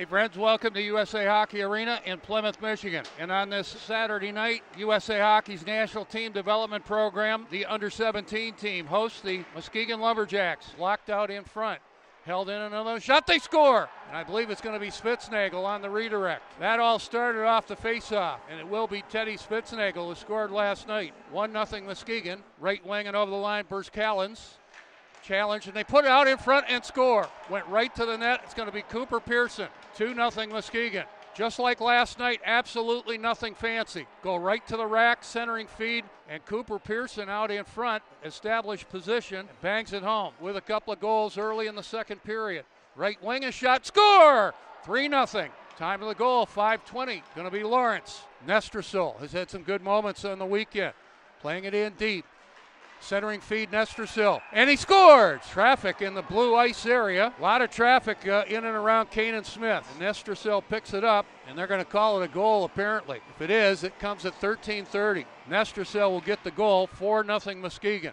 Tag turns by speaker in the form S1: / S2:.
S1: Hey, friends, welcome to USA Hockey Arena in Plymouth, Michigan. And on this Saturday night, USA Hockey's National Team Development Program, the under 17 team, hosts the Muskegon Lumberjacks, locked out in front. Held in another shot, they score! And I believe it's going to be Spitznagel on the redirect. That all started off the faceoff, and it will be Teddy Spitznagel who scored last night. 1 0 Muskegon. Right wing and over the line, Bruce Callens challenge, and they put it out in front and score. Went right to the net. It's going to be Cooper Pearson. 2 0 Muskegon. Just like last night, absolutely nothing fancy. Go right to the rack, centering feed, and Cooper Pearson out in front, established position, bangs it home with a couple of goals early in the second period. Right wing a shot, score! 3 0. Time of the goal, 520. Going to be Lawrence. Nestrasil has had some good moments on the weekend. Playing it in deep. Centering feed, Nestrasil. And he scores! Traffic in the blue ice area. A lot of traffic uh, in and around Kane Smith. And Nestrasil picks it up, and they're going to call it a goal, apparently. If it is, it comes at 13.30. Nestrasil will get the goal, 4 0 Muskegon.